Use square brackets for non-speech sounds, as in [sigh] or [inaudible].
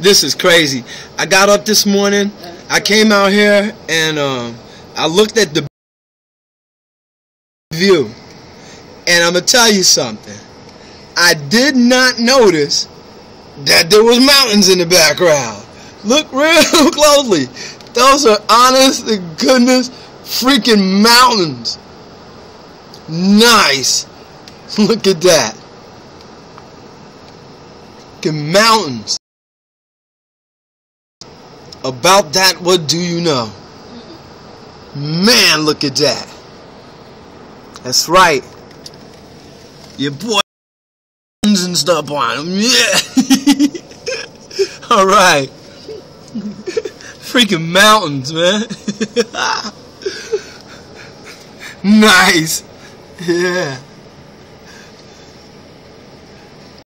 This is crazy. I got up this morning. I came out here and um, I looked at the view. And I'm gonna tell you something. I did not notice that there was mountains in the background. Look real [laughs] closely. Those are honest to goodness freaking mountains. Nice. [laughs] Look at that. Look at mountains. About that, what do you know? Man, look at that. That's right. Your boy and stuff on him. Yeah. All right. [laughs] Freaking mountains, man. [laughs] nice. Yeah.